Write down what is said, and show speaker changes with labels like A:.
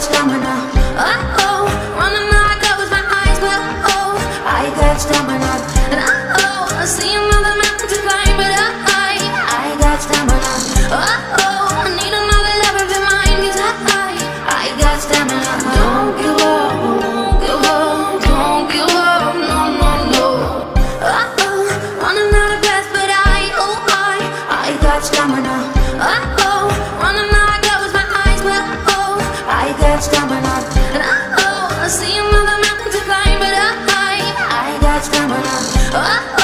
A: stamina. Oh, oh, running out, oh, I got stamina. And oh, I see another mountain to climb, but I, I got stamina. Oh, oh, I need another lover 'cause I, I got stamina. Don't give up, don't give up, don't give up, no, no, no. Oh, oh, running out of breath, but I, oh, I, I got stamina. Oh, oh. Oh,